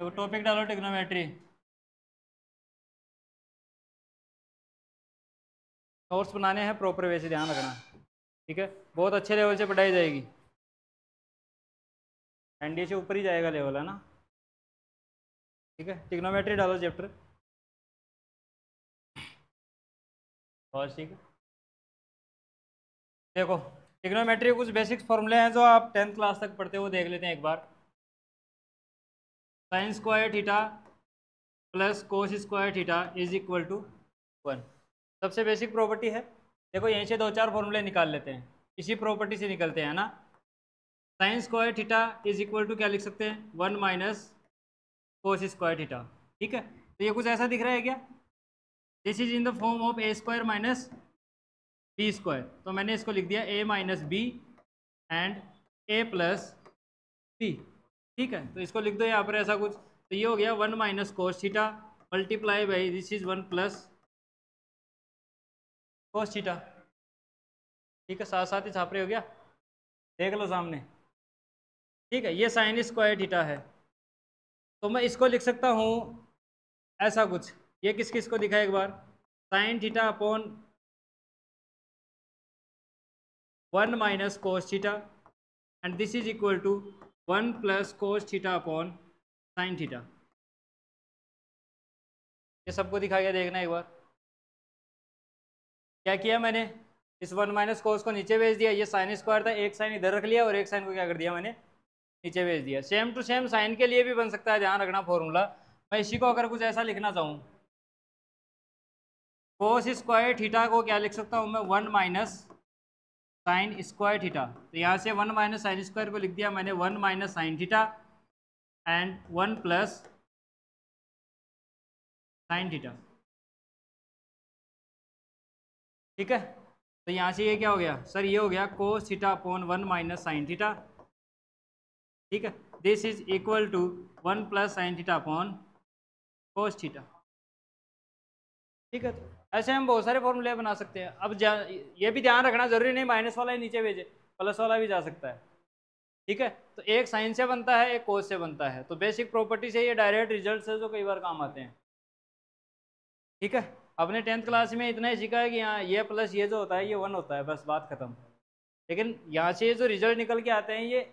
तो टॉपिक डालो trigonometry course बनाने हैं प्रॉपर वे से, ध्यान रखना। ठीक है? बहुत अच्छे लेवल से पढ़ाई जाएगी। एनडीए से ऊपर ही जाएगा लेवल है ना? ठीक है? टिग्नोमेट्री डालो चैप्टर और ठीक है? देखो टिग्नोमेट्री कुछ बेसिक फॉर्मूले हैं जो आप टेंथ क्लास तक पढ़ते हो, देख लेते हैं एक बार। Sine square theta plus cos square theta is equal to one. सबसे बेसिक प्रॉपर्टी है। देखो, यहीं से दो चार फॉर्मूले निकाल लेते हैं। इसी प्रॉपर्टी से निकलते हैं ना? Sine square theta is equal to क्या लिख सकते हैं? One minus cos square theta. ठीक है? तो ये कुछ ऐसा दिख रहा है क्या? This is in the form of A square minus B square तो मैंने इसको लिख दिया A minus B and A plus B ठीक है? तो इसको लिख दो यहाँ पर ऐसा कुछ। तो ये हो गया one minus cos theta multiply by this is one plus cos theta. ठीक है साथ साथ ही छापरे हो गया। देख लो सामने। ठीक है, ये साइन स्क्वायर थीटा है। तो मैं इसको लिख सकता हूँ ऐसा कुछ। ये किस किस को दिखा एक बार? Sine theta upon one minus cos theta. And this is equal to one plus cos theta upon sine theta. ये सबको दिखा गया देखना एक बार। क्या किया मैंने? इस वन माइनस कोस को नीचे भेज दिया। ये साइन स्क्वायर था। एक साइन इधर रख लिया और एक साइन को क्या कर दिया मैंने? नीचे भेज दिया। सेम टू सेम साइन के लिए भी बन सकता है। ध्यान रखना फॉर्मूला। मैं इसी को अगर कुछ ऐसा लिखना चाहूँ। कोस स्क्वायर थीटा को क्या लिख सकता हूँ मैं? One minus sine square theta तो यहाँ से वन माइनस साइन स्क्वायर को लिख दिया मैंने one minus sine theta and one plus sine theta ठीक है? तो यहाँ से ये क्या हो गया? सर ये हो गया cos theta upon one minus sine theta ठीक है? This is equal to one plus sine theta upon cos theta ठीक है? ऐसे हम बहुत सारे फॉर्मूले बना सकते हैं। अब ये भी ध्यान रखना ज़रूरी नहीं माइनस वाला ही नीचे भेजे प्लस वाला भी जा सकता है। ठीक है? तो एक साइन से बनता है, एक कोस से बनता है। तो बेसिक प्रॉपर्टी से ये डायरेक्ट रिज़ल्ट से जो कई बार काम आते हैं। ठीक है? अपने टेंथ क्लास में इतना ही सीखा है कि यहाँ ये प्लस ये जो होता है, ये वन होता है, बस बात ख़त्म। लेकिन यहाँ से ये जो रिज़ल्ट निकल के आते हैं, ये,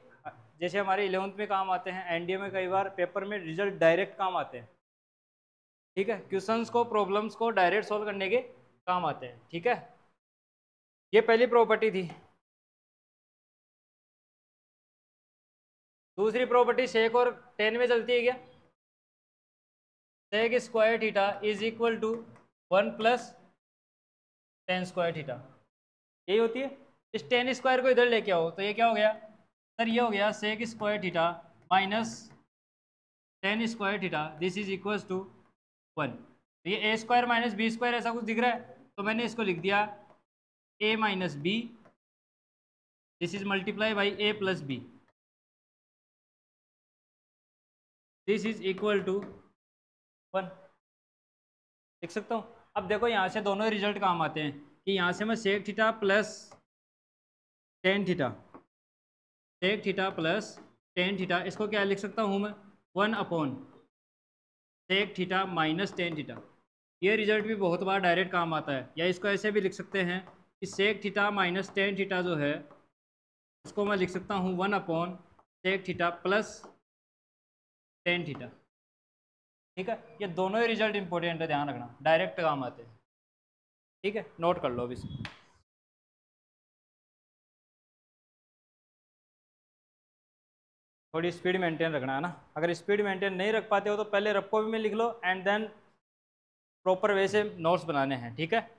जैसे हमारे इलेवंथ में काम आते हैं एनडीए में कई बार पेपर में रिज़ल्ट डायरेक्ट काम आते हैं। ठीक है? क्वेश्चंस को प्रॉब्लम्स को डायरेक्ट सॉल्व करने के काम आते हैं, ठीक है? ये पहली प्रॉपर्टी थी। दूसरी प्रॉपर्टी सेक और टेन में चलती है क्या? Sec square theta is equal to one plus tan square theta यही होती है? इस टेन स्क्वायर को इधर लेके आओ तो ये क्या हो गया? सर, ये हो गया sec square theta minus tan square theta this is equal to one. तो ये A square minus B square ऐसा कुछ दिख रहा है तो मैंने इसको लिख दिया A minus B this is multiply by A plus B this is equal to one लिख सकता हूँ? अब देखो, यहाँ से दोनों रिज़ल्ट काम आते हैं, कि यहाँ से मैं sec theta plus tan theta sec theta plus tan theta इसको क्या लिख सकता हूँ मैं? One upon sec theta minus tan theta ये रिज़ल्ट भी बहुत बार डायरेक्ट काम आता है। या इसको ऐसे भी लिख सकते हैं कि sec theta minus tan theta जो है उसको मैं लिख सकता हूँ one upon sec theta plus tan theta ठीक है? ये दोनों ही रिज़ल्ट इंपॉर्टेंट है, ध्यान रखना। डायरेक्ट काम आते हैं। ठीक है? नोट कर लो अभी थोड़ी स्पीड मेंटेन रखना है ना। अगर स्पीड मेंटेन नहीं रख पाते हो तो पहले रफ कॉपी में लिख लो एंड देन प्रॉपर वे से नोट्स बनाने हैं, ठीक है?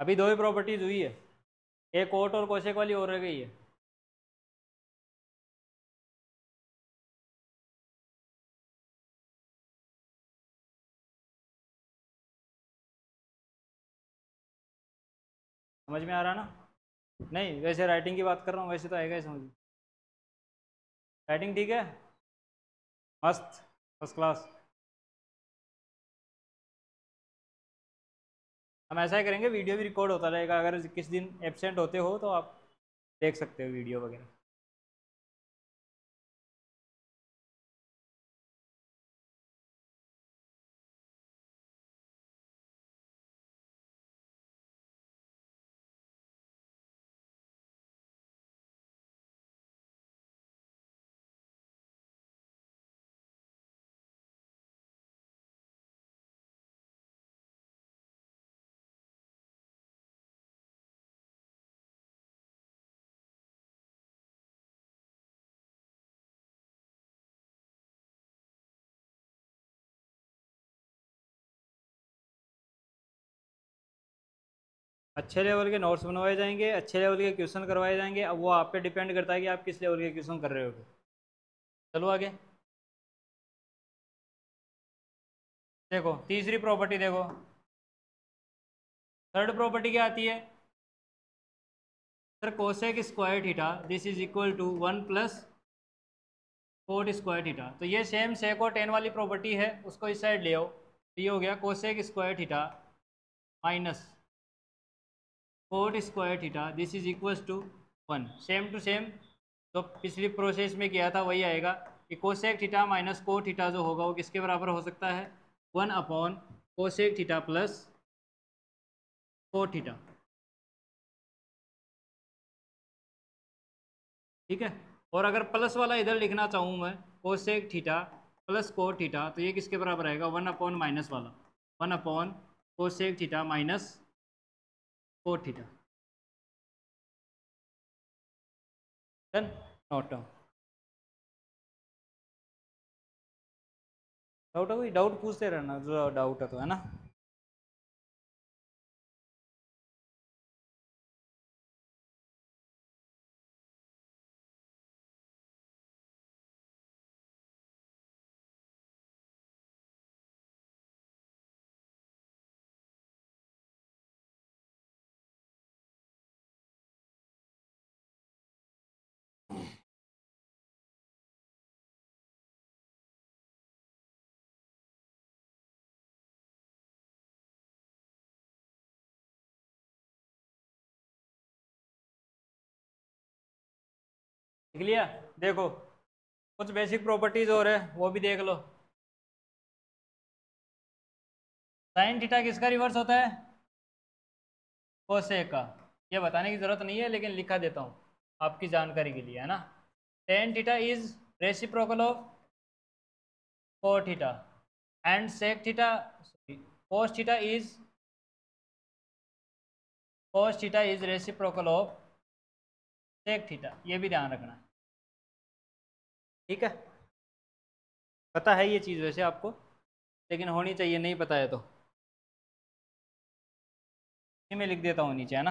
अभी दो ही प्रॉपर्टीज़ हुई है। एक कोट और कोशेक वाली और रह गई है। समझ में आ रहा ना? नहीं, वैसे राइटिंग की बात कर रहा हूँ, वैसे तो आएगा ही समझ राइटिंग ठीक है? मस्त फ़र्स्ट क्लास हम ऐसा ही करेंगे वीडियो भी रिकॉर्ड होता रहेगा। अगर किस दिन एबसेंट होते हो तो आप देख सकते हो वीडियो वगैरह। अच्छे लेवल के नोट्स बनवाए जाएँगे, अच्छे लेवल के क्वेश्चन करवाए जाएँगे, अब वो आप पे डिपेंड करता है कि आप किस लेवल के क्वेश्चन कर रहे हो। चलो आगे। देखो, तीसरी प्रॉपर्टी देखो। थर्ड प्रॉपर्टी क्या आती है? Sir cosec square theta this is equal to one plus cot square theta तो ये सेम सेक और टेन वाली प्रॉपर्टी है, उसको इस साइड ले आओ। ये हो गया cosec square theta minus cot square theta this is equals to one same to same तो पिछली प्रोसेस में किया था, वही आएगा कि cosec theta minus cot theta जो होगा, वो किसके बराबर हो सकता है? One upon cosec theta plus cot theta ठीक है? और अगर प्लस वाला इधर लिखना चाहूँ मैं cosec theta plus cot theta तो ये किसके बराबर आएगा? वन अपॉन माइनस वाला। One upon cosec theta minus four theta done note down doubt है कोई? डाउट पूछते रहना, जो डाउट है तो है ना? लिख लिया देखो, कुछ बेसिक प्रॉपर्टीज़ और है, वो भी देख लो। साइन थीटा किसका रिवर्स होता है? कोसेक का। ये बताने की ज़रूरत नहीं है, लेकिन लिखा देता हूँ आपकी जानकारी के लिए, है ना? Tan theta is reciprocal of cot theta and sec theta cos theta is cos theta is reciprocal of sec theta ये भी ध्यान रखना। ठीक है? पता है ये चीज़ वैसे आपको, लेकिन होनी चाहिए, नहीं पता है तो। मैं लिख देता हूँ नीचे, है ना?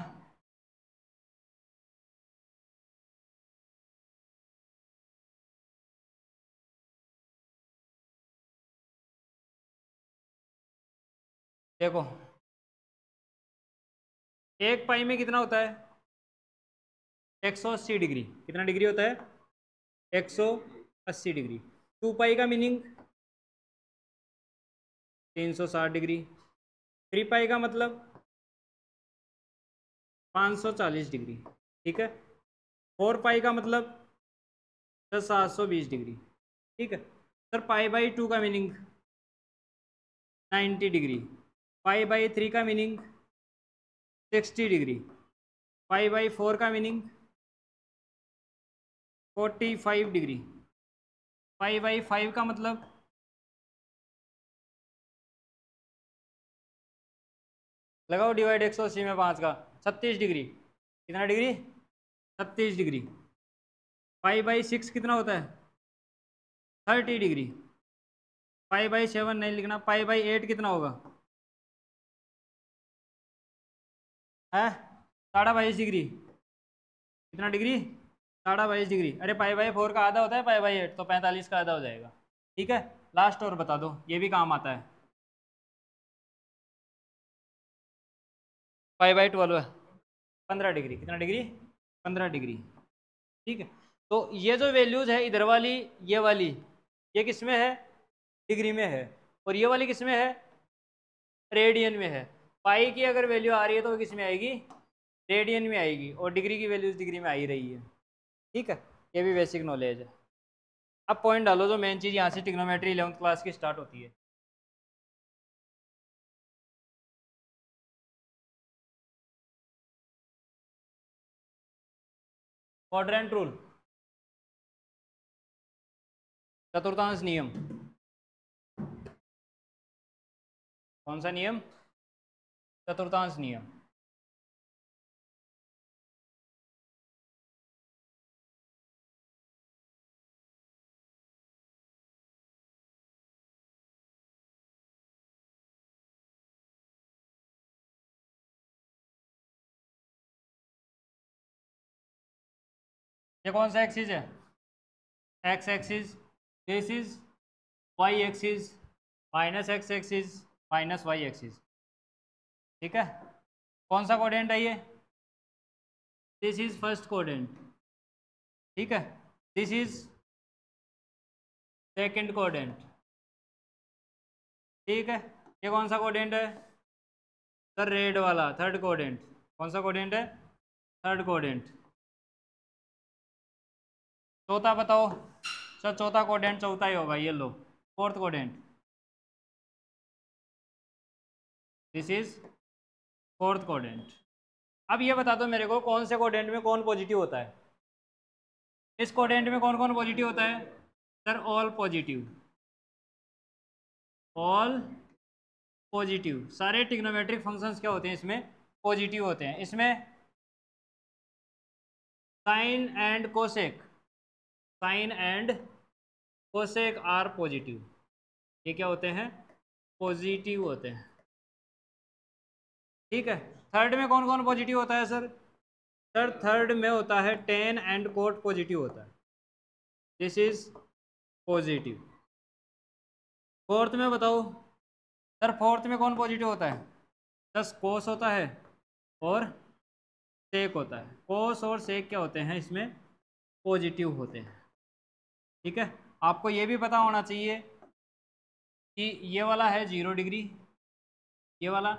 देखो। एक पाई में कितना होता है? एक सौ अस्सी डिग्री। कितना डिग्री होता है? एक सौ अस्सी डिग्री। टू पाई का मीनिंग? तीन सौ साठ डिग्री। थ्री पाई का मतलब? पाँच सौ चालीस डिग्री। ठीक है? फोर पाई का मतलब? सर सात सौ बीस डिग्री। ठीक है? सर, पाई बाई टू का meaning? Ninety degree. Pi by three का meaning? Sixty degree. Pi by four का meaning? Forty five degree. Five by five का मतलब? लगाओ डिवाइड एक सौ अस्सी में पाँच का, छत्तीस डिग्री। कितना डिग्री? छत्तीस डिग्री। फाइव बाई सिक्स कितना होता है? Thirty degree. Five by seven नहीं लिखना, फाइव बाई एट कितना होगा? है? साढ़ा बाईस डिग्री। कितना डिग्री? साढ़ा बाईस डिग्री। अरे पाई बाई फोर का आधा होता है, पाई बाई एट तो पैंतालीस का आधा हो जाएगा। ठीक है? लास्ट और बता दो, ये भी काम आता है। पाई बाई ट्वेल्व है। पंद्रह डिग्री। कितना डिग्री? पंद्रह डिग्री। ठीक है? तो ये जो वैल्यूज़ है, इधर वाली, ये वाली, ये किसमें है? डिग्री में है। और ये वाली किसमें है? रेडियन में है। पाई की अगर वैल्यू आ रही है तो किसमें आएगी? रेडियन में आएगी। और डिग्री की वैल्यूज़ डिग्री में आ ही रही है। ठीक है? ये भी बेसिक नॉलेज है। अब पॉइंट डालो, जो मेन चीज़ यहाँ से टिग्नोमेट्री इलेवंथ क्लास की स्टार्ट होती है। क्वाड्रेंट रूल चतुर्थांश नियम। कौन सा नियम? चतुर्थांश नियम। ये कौन सा एक्सिस है? X axis this is y axis minus x axis minus y axis ठीक है? कौन सा कोडेंट है ये? दिस इज़ फ़र्स्ट कोडेंट ठीक है? दिस इज़ सेकंड कोडेंट ठीक है? ये कौन सा कोडेंट है? सर रेड वाला थर्ड कोडेंट कौन सा कोडेंट है? थर्ड कोडेंट चौथा बताओ। सर, चौथा कोडेंट चौथा ही होगा, ये लो। Fourth quadrant this is fourth quadrant अब ये बता दो मेरे को, कौन से कोडेंट में कौन पॉजिटिव होता है? इस कोडेंट में कौन कौन पॉजिटिव होता है? Sir all positive all positive सारे टिग्नोमेट्रिक फ़ंक्शंस क्या होते हैं इसमें? पॉजिटिव होते हैं। इसमें sine and cosec sine and cosec are positive ये क्या होते हैं? पॉजिटिव होते हैं। ठीक है? थर्ड में कौन कौन पॉजिटिव होता है सर सर थर्ड में होता है टेन एंड कोट पॉजिटिव होता है। दिस इज़ पॉजिटिव फोर्थ में बताओ। सर फोर्थ में कौन पॉजिटिव होता है? दस कोस होता है और सेक होता है। कोस और सेक क्या होते हैं? इसमें पॉजिटिव होते हैं। ठीक है? आपको ये भी पता होना चाहिए कि ये वाला है ज़ीरो डिग्री। ये वाला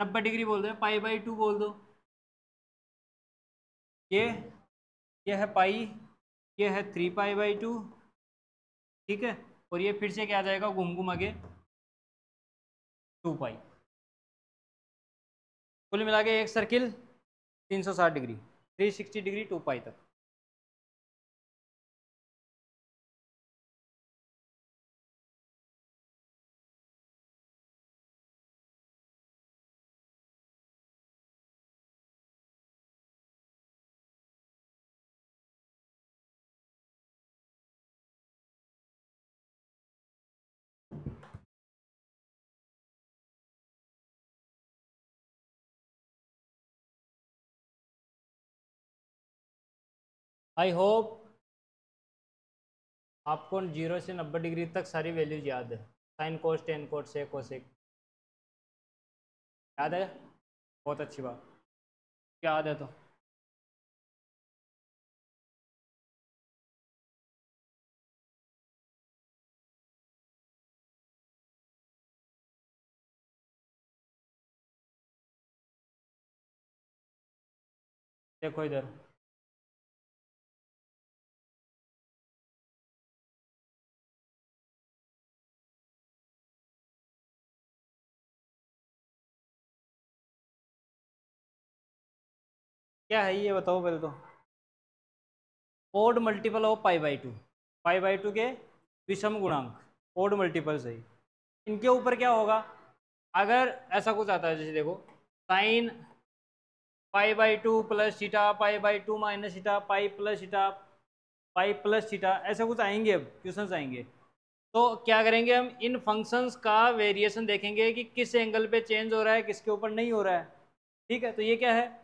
नब्बे डिग्री बोल दो, पाई बाई टू बोल दो। ये ये है पाई, ये है थ्री पाई बाई टू, ठीक है? और ये फिर से क्या आ जाएगा? घूम घूम आगे टू पाई। कुल मिला के एक circle 360 degree 360 degree two pi तक। आई होप आपको ज़ीरो से नब्बे डिग्री तक सारी वैल्यूज़ याद है। साइन कोस टेन कोट से कोसेक याद है? बहुत अच्छी बात। याद है तो। देखो इधर। क्या है ये बताओ पहले तो? Odd multiple of pi by two pi by two के विषम गुणांक। ओड मल्टीपल सही इनके ऊपर क्या होगा? अगर ऐसा कुछ आता है, जैसे देखो sine pi by two plus theta pi by to minus theta pi plus theta pi plus सीटा ऐसे कुछ आएँगे अब क्वेश्चन आएँगे। तो क्या करेंगे हम? इन फ़ंक्शंस का वेरिएशन देखेंगे कि किस एंगल पे चेंज हो रहा है, किसके ऊपर नहीं हो रहा है। ठीक है तो ये क्या है?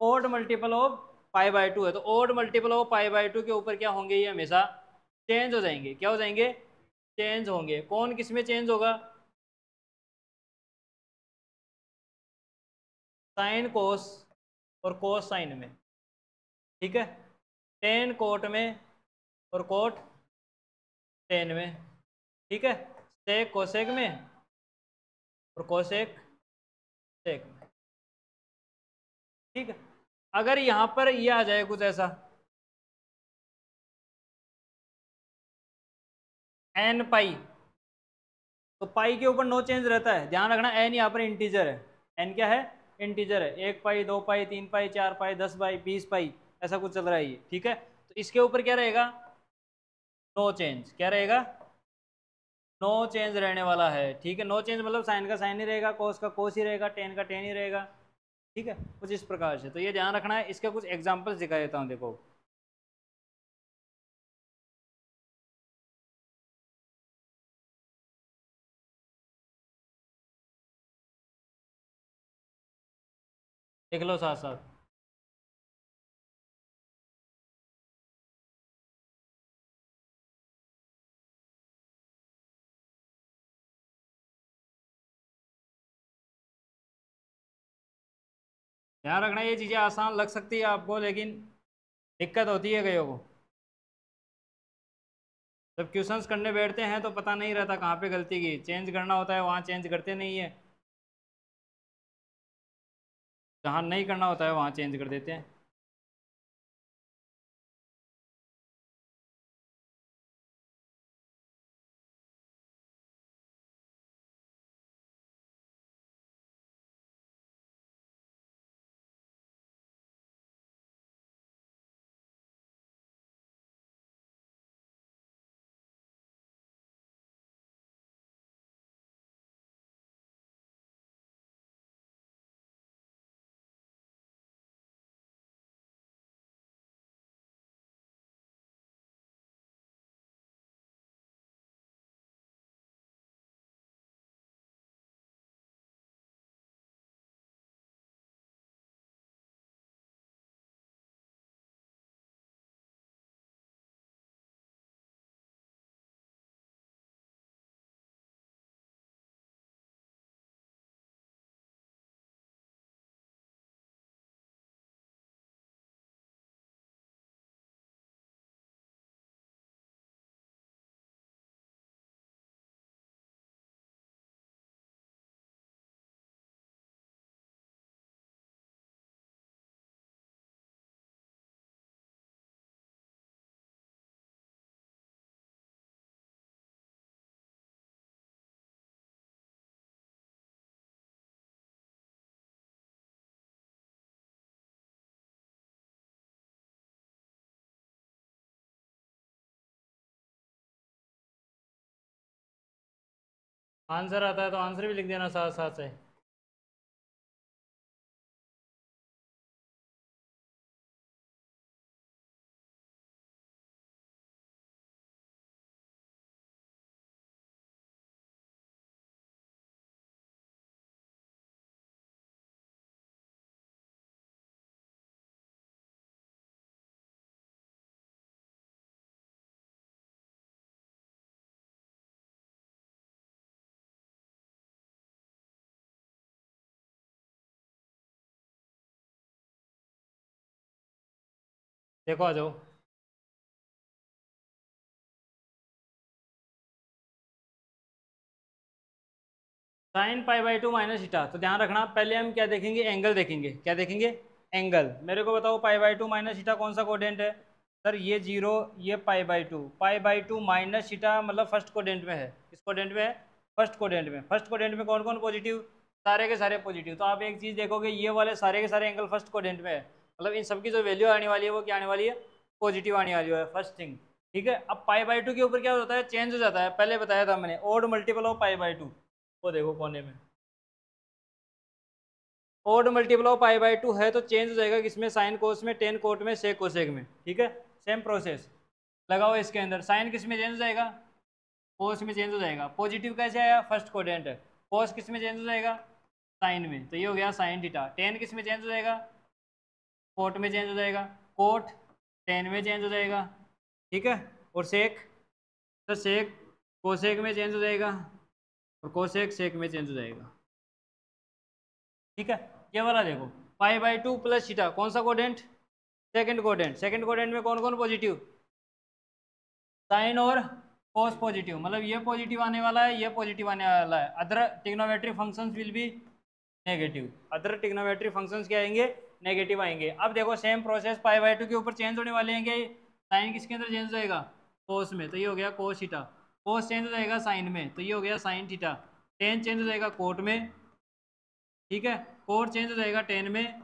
Odd multiple of pi by two है तो odd multiple of pi by two के ऊपर क्या होंगे ये हमेशा? चेंज हो जाएँगे। क्या हो जाएँगे? चेंज होंगे। कौन किसमें चेंज होगा? साइन कोस और कोस साइन में। ठीक है? टेन कोट में और कोट टेन में। ठीक है? सेक कोसेक में और कोसेक सेक में। ठीक है? अगर यहाँ पर ये यह आ जाए कुछ ऐसा। एन पाई तो पाई के ऊपर नो चेंज रहता है। ध्यान रखना एन यहाँ पर इंटीजर है। एन क्या है? इंटीजर है। एक पाई दो पाई तीन पाई चार पाई दस पाई बीस पाई ऐसा कुछ चल रहा है ये, ठीक है? तो इसके ऊपर क्या रहेगा? नो चेंज क्या रहेगा? नो चेंज रहने वाला है, ठीक है? नो चेंज मतलब साइन का साइन ही रहेगा कोस का कोस ही रहेगा टेन का टेन ही रहेगा। ठीक है? कुछ इस प्रकार से। तो ये ध्यान रखना है, इसका कुछ एग्जाम्पल्स दिखा देता हूँ, देखो। देख लो साथ साथ ध्यान रखना, ये चीज़ें आसान लग सकती है आपको, लेकिन दिक्कत होती है कईयों को। जब क्वेश्चंस करने बैठते हैं तो पता नहीं रहता कहाँ पे गलती की। चेंज करना होता है, वहाँ चेंज करते नहीं है। जहाँ नहीं करना होता है, वहाँ चेंज कर देते हैं। आंसर आता है तो आंसर भी लिख देना साथ साथ से। देखो आ जाओ। Sine pi by two minus theta तो ध्यान रखना, पहले हम क्या देखेंगे? एंगल देखेंगे। क्या देखेंगे? एंगल मेरे को बताओ pi by two minus theta कौन सा कोडेंट है? सर, ये ज़ीरो ये pi by two pi by two minus theta मतलब फ़र्स्ट कोडेंट में है। किस कोडेंट में है? फ़र्स्ट कोडेंट में। फ़र्स्ट कोडेंट में कौन कौन पॉजिटिव सारे के सारे पॉजिटिव तो आप एक चीज़ देखोगे, ये वाले सारे के सारे एंगल फ़र्स्ट कोडेंट में है। मतलब इन सबकी जो वैल्यू आने वाली है, वो क्या आने वाली है? पॉजिटिव आने वाली है फ़र्स्ट थिंग ठीक है? अब पाई बाई टू के ऊपर क्या होता है? चेंज हो जाता है। पहले बताया था मैंने odd multiple of pi by two वो देखो कोने में। Odd multiple of pi by two है तो चेंज हो जाएगा किसमें? साइन कोस में टेन कोट में सेक कोसेक में। ठीक है? सेम प्रोसेस लगाओ इसके अंदर। साइन किसमें चेंज हो जाएगा? कोस में चेंज हो जाएगा। पॉजिटिव कैसे आया? फ़र्स्ट कोडेंट कोस किसमें चेंज हो जाएगा? साइन में। तो ये हो गया साइन डीटा टेन किसमें चेंज हो जाएगा? कोट में चेंज हो जाएगा। कोट टेन में चेंज हो जाएगा। ठीक है? और सेक तो सेक कोसेक में चेंज हो जाएगा और कोसेक सेक में चेंज हो जाएगा। ठीक है? ये वाला देखो। Pi by two plus theta कौन सा quadrant second quadrant second quadrant में कौन कौन पॉजिटिव साइन और कोस पॉजिटिव मतलब ये पॉजिटिव आने वाला है, ये पॉजिटिव आने वाला है। Other trigonometry functions will be negative other trigonometry functions क्या आएँगे? नेगेटिव आएँगे। अब देखो same process pi by two के ऊपर चेंज होने वाले हैं साइन किसके अंदर चेंज हो जाएगा? कोस में। तो ये हो गया कोस थीटा कोस चेंज हो जाएगा साइन में। तो ये हो गया साइन थीटा टेन चेंज हो जाएगा कोट में। ठीक है? कोट चेंज हो जाएगा टेन में।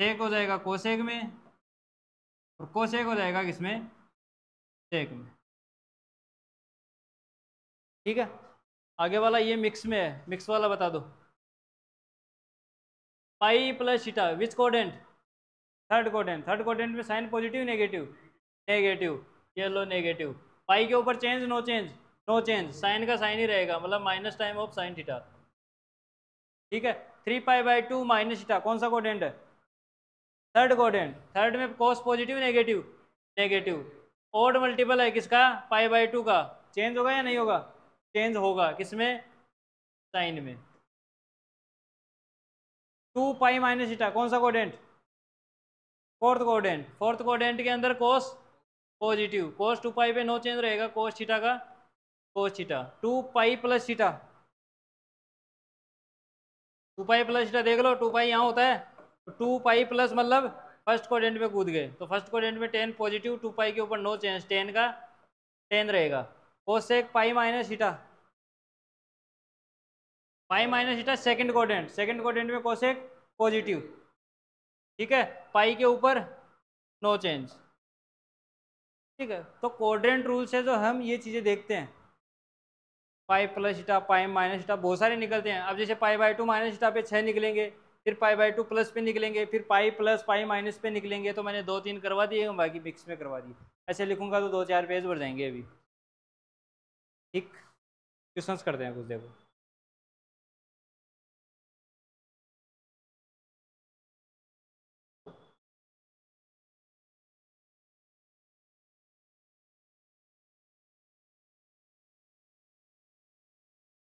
सेक हो जाएगा कोसेक में। और कोसेक हो जाएगा किसमें? सेक में। ठीक है? आगे वाला ये मिक्स में है। मिक्स वाला बता दो। Pi plus theta which quadrant third quadrant third quadrant में साइन पॉजिटिव नेगेटिव नेगेटिव ये लो नेगेटिव पाई के ऊपर change no change no change sine का साइन ही रहेगा मतलब minus time of sine theta ठीक है? Three pi by two minus theta कौन सा कोडेंट है? थर्ड कोडेंट थर्ड में cos positive negative negative odd multiple है किसका? पाई बाई टू का. चेंज होगा या नहीं होगा? चेंज होगा. किसमें? साइन में. टू पाई माइनस थीटा कौन सा quadrant fourth quadrant fourth quadrant के अंदर कोस पॉजिटिव कोस टू पाई पे नो चेंज रहेगा कोस थीटा का cos theta two pi plus theta two pi plus theta देख लो, टू पाई यहाँ होता है टू पाई प्लस मतलब फ़र्स्ट कोडेंट में कूद गए। तो फ़र्स्ट कोडेंट में टेन पॉजिटिव टू पाई के ऊपर नो चेंज टेन का टेन रहेगा। Cosec pi minus theta pi minus theta second quadrant second quadrant में कोसेक पॉजिटिव ठीक है? पाई के ऊपर नो चेंज ठीक है? तो कोडेंट रूल से जो हम ये चीज़ें देखते हैं। Pi plus eta pi minus eta बहुत सारे निकलते हैं। अब जैसे pi by two minus theta पे छः निकलेंगे, फिर पाई बाई टू प्लस पे निकलेंगे, फिर पाई प्लस पाई माइनस पे निकलेंगे तो मैंने दो तीन करवा दिए बाकी मिक्स में करवा दिए। ऐसे लिखूँगा तो दो चार पेज बढ़ जाएँगे अभी। ठीक? क्वेश्चन करते हैं कुछ देखो।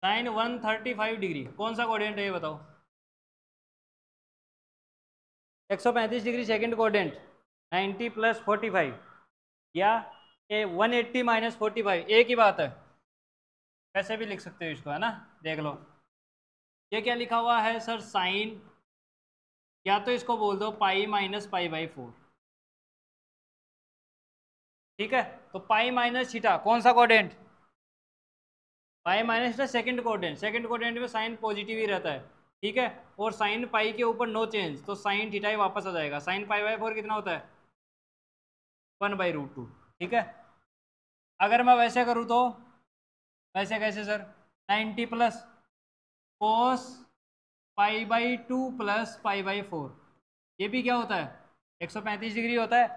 Sine one thirty five degree कौन सा कोऑर्डिनेट है ये बताओ? एक सौ पैंतीस degree second coordinate ninety plus forty five या a one eighty minus forty five एक ही बात है। कैसे भी लिख सकते हो इसको, है ना? देख लो। ये क्या लिखा हुआ है सर? साइन। या तो इसको बोल दो pi minus pi by four. ठीक है? तो पाई माइनस छीटा कौन सा कोऑर्डिनेट पाई माइनस का सेकंड कोऑर्डिनेट सेकंड कोऑर्डिनेट में साइन पॉजिटिव ही रहता है, ठीक है? और साइन पाई के ऊपर नो चेंज तो साइन थीटा वापस आ जाएगा। साइन पाई बाई फोर कितना होता है? वन बाई रूट टू, ठीक है? अगर मैं वैसे करूँ तो वैसे कैसे sir? Ninety plus cos pi by two plus pi by four, ये भी क्या होता है? एक सौ पैंतीस डिग्री होता है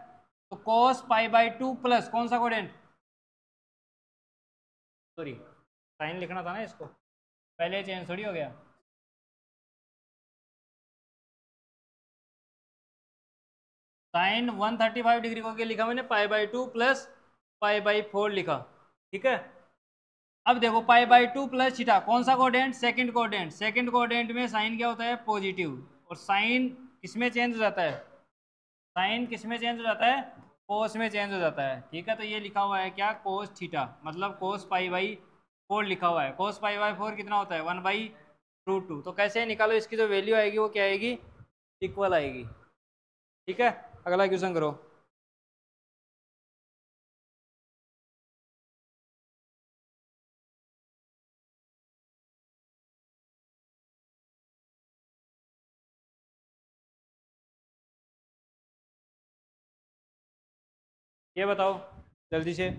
तो cos pi by two plus कौन सा कोडेंट सॉरी साइन लिखना था ना इसको। पहले चेंज थोड़ी हो गया। साइन 135 डिग्री को क्या लिखा मैंने? Pi by two plus pi by four लिखा। ठीक है? अब देखो, pi by two plus theta, कौन सा quadrant second quadrant second quadrant में साइन क्या होता है? पॉजिटिव और साइन किसमें चेंज हो जाता है? साइन किसमें चेंज हो जाता है? कोस में चेंज हो जाता है। ठीक है? तो ये लिखा हुआ है क्या? Cos theta. मतलब कोस पाई बाई फोर लिखा हुआ है। कोस पाई बाई फोर कितना होता है? वन बाई रूट टू तो कैसे निकालो? इसकी जो वैल्यू आएगी, वो क्या आएगी? इक्वल आएगी। ठीक है? अगला क्वेश्चन करो। ये बताओ, जल्दी से।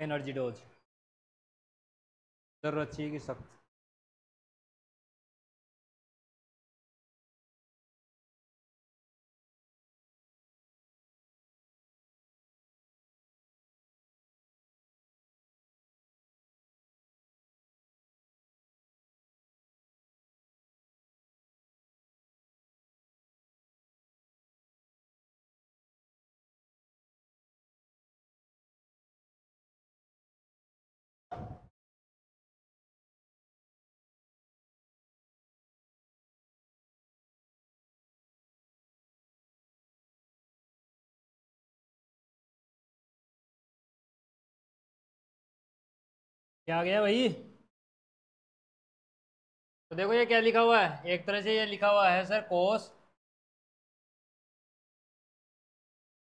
Energy dose. ज़रूरत चाहिए कि सख्त क्या गया भाई? तो देखो ये क्या लिखा हुआ है। एक तरह से ये लिखा हुआ है, सर, कोस।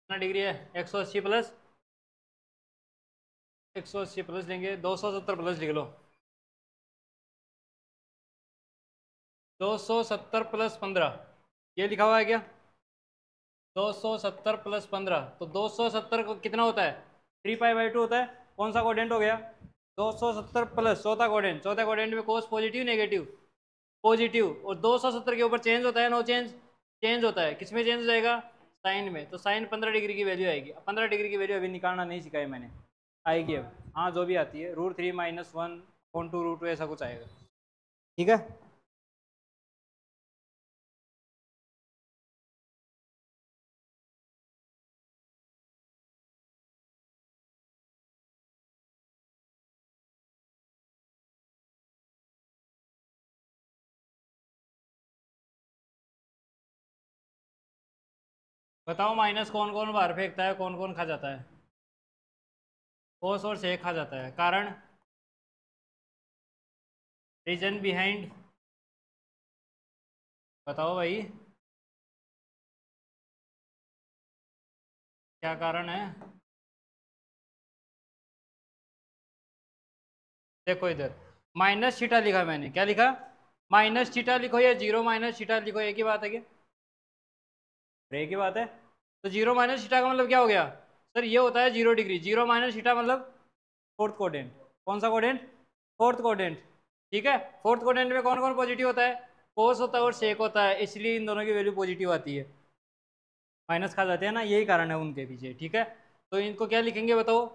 कितना डिग्री है? एक सौ अस्सी प्लस। एक सौ अस्सी प्लस लेंगे। दो सौ सत्तर प्लस लिख लो। दो सौ सत्तर प्लस पंद्रह। ये लिखा हुआ है क्या? दो सौ सत्तर प्लस पंद्रह। तो दो सौ सत्तर कितना होता है? थ्री पाई बाई टू होता है। कौन सा कोडेंट हो गया? दो सौ सत्तर प्लस चौथा कोडेंट चौथा कोडेंट में कोस पॉजिटिव नेगेटिव पॉजिटिव और दो सौ सत्तर के ऊपर चेंज होता है नो चेंज चेंज होता है। किसमें चेंज हो जाएगा? साइन में। तो साइन पंद्रह डिग्री की वैल्यू आएगी। पंद्रह डिग्री की वैल्यू अभी निकालना नहीं सिखाई मैंने। आएगी अब। हाँ जो भी आती है। Root three minus one one two root two ऐसा कुछ आएगा। ठीक है? बताओ माइनस कौन कौन बाहर फेंकता है, कौन कौन खा जाता है? कोस और से खा जाता है। कारण? रीजन बिहाइंड बताओ भाई। क्या कारण है? देखो इधर। माइनस छीटा लिखा मैंने। क्या लिखा? माइनस छीटा लिखो या ज़ीरो माइनस छीटा लिखो, एक ही बात है क्या? रे की बात है। तो ज़ीरो माइनस शीटा का मतलब क्या हो गया? सर, ये होता है zero degree. Zero minus theta मतलब फोर्थ कोडेंट कौन सा कोडेंट फोर्थ कोडेंट ठीक है? फोर्थ कोडेंट में कौन कौन पॉजिटिव होता है? कोस होता है और सेक होता है। इसलिए इन दोनों की वैल्यू पॉजिटिव आती है। माइनस खा जाते हैं ना? यही कारण है उनके पीछे। ठीक है? तो इनको क्या लिखेंगे बताओ?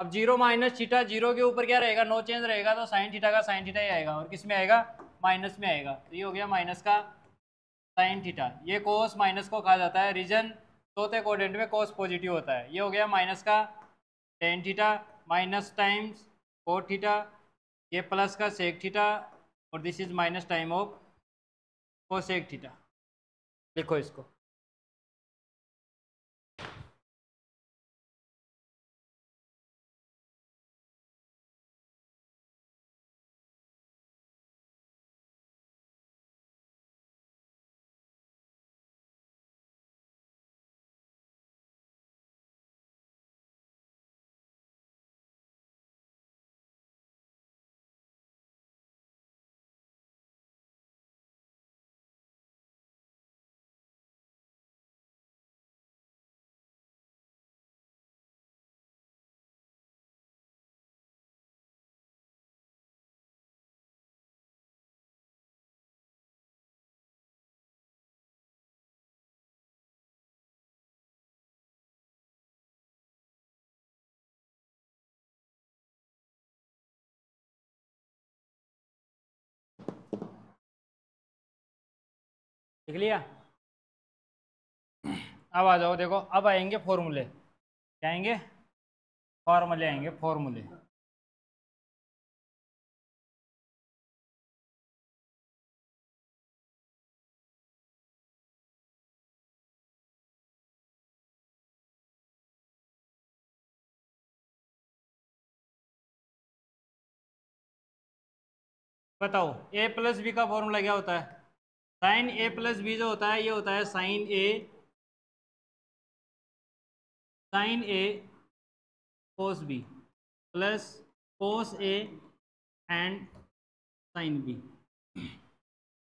अब ज़ीरो माइनस थीटा ज़ीरो के ऊपर क्या रहेगा? नो चेंज रहेगा तो साइन थीटा का साइन थीटा ही आएगा। और किसमें आएगा? माइनस में आएगा। तो ये हो गया माइनस का साइन थीटा। ये कोस माइनस को कहा जाता है। रीजन चौथे कोडेंट में कॉस पॉजिटिव होता है। ये हो गया माइनस का tan theta minus times four theta ये प्लस का सेक थीटा और this is minus time of four cosec theta लिखो इसको। लिख लिया? अब आ जाओ, देखो, अब आएँगे फॉर्मूले क्या आएँगे फॉर्मूले आएँगे फॉर्मूले बताओ ए प्लस बी का फॉर्मूला क्या होता है? साइन ए प्लस बी जो होता है, ये होता है sine A sine A cos B plus cos A and sine B